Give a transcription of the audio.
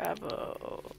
Bravo.